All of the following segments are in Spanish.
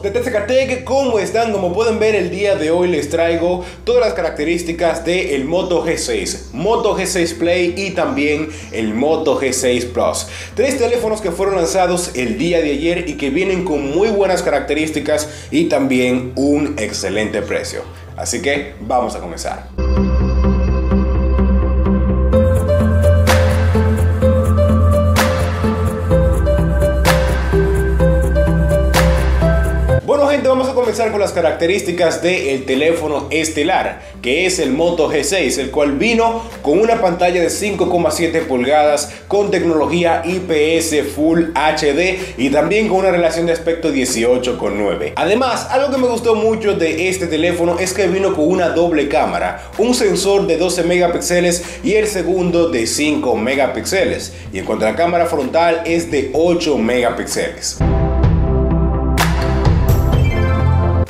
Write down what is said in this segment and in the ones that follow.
de Tezcatec, ¿cómo están? Como pueden ver el día de hoy les traigo todas las características del Moto G6, Moto G6 Play y también el Moto G6 Plus. Tres teléfonos que fueron lanzados el día de ayer y que vienen con muy buenas características y también un excelente precio. Así que vamos a comenzar. A comenzar con las características del teléfono estelar, que es el Moto G6, el cual vino con una pantalla de 5,7 pulgadas con tecnología IPS Full HD y también con una relación de aspecto 18,9. Además, algo que me gustó mucho de este teléfono es que vino con una doble cámara, un sensor de 12 megapíxeles y el segundo de 5 megapíxeles. Y en cuanto a la cámara frontal es de 8 megapíxeles.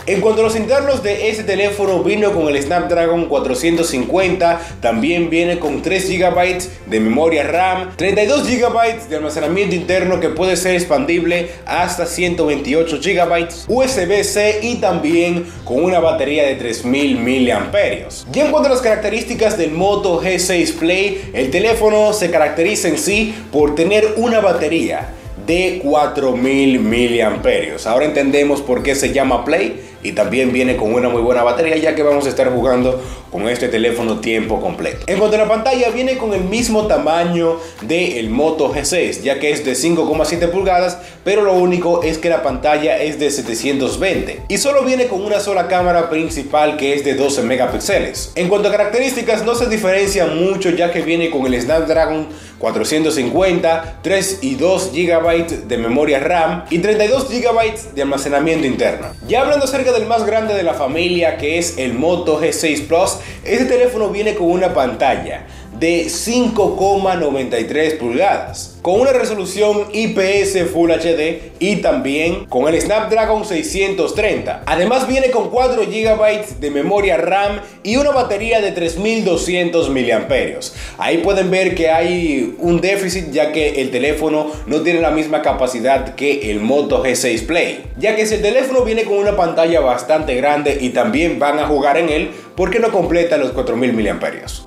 En cuanto a los internos de este teléfono, vino con el Snapdragon 450, también viene con 3 GB de memoria RAM, 32 GB de almacenamiento interno que puede ser expandible hasta 128 GB, USB-C y también con una batería de 3000 mAh. Y en cuanto a las características del Moto G6 Play, el teléfono se caracteriza en sí por tener una batería de 4000 mAh. Ahora entendemos por qué se llama Play y también viene con una muy buena batería ya que vamos a estar jugando con este teléfono tiempo completo. En cuanto a la pantalla viene con el mismo tamaño del Moto G6 ya que es de 5,7 pulgadas pero lo único es que la pantalla es de 720 y solo viene con una sola cámara principal que es de 12 megapíxeles. En cuanto a características no se diferencia mucho ya que viene con el Snapdragon 450, 3 y 2 GB de memoria RAM y 32 GB de almacenamiento interno. Ya hablando del más grande de la familia que es el Moto G6 Plus, este teléfono viene con una pantalla de 5,93 pulgadas con una resolución IPS Full HD y también con el Snapdragon 630. Además viene con 4 GB de memoria RAM y una batería de 3200 mAh. Ahí pueden ver que hay un déficit ya que el teléfono no tiene la misma capacidad que el Moto G6 Play. Ya que si el teléfono viene con una pantalla bastante grande y también van a jugar en él, porque no completa los 4000 mAh.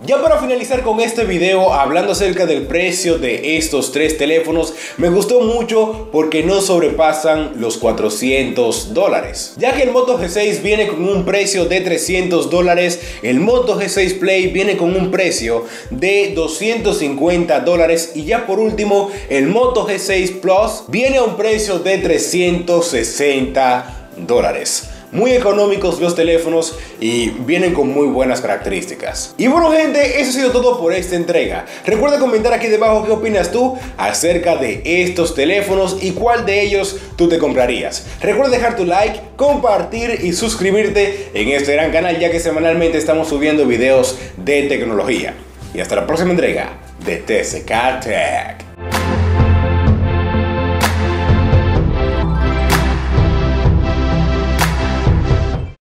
Ya para finalizar con este video hablando acerca del precio de estos tres teléfonos me gustó mucho porque no sobrepasan los 400 dólares. Ya que el Moto G6 viene con un precio de 300 dólares, el Moto G6 Play viene con un precio de 250 dólares y ya por último el Moto G6 Plus viene a un precio de 360 dólares muy económicos los teléfonos y vienen con muy buenas características. Y bueno gente, eso ha sido todo por esta entrega. Recuerda comentar aquí debajo qué opinas tú acerca de estos teléfonos y cuál de ellos tú te comprarías. Recuerda dejar tu like, compartir y suscribirte en este gran canal ya que semanalmente estamos subiendo videos de tecnología. Y hasta la próxima entrega de TSK Tech.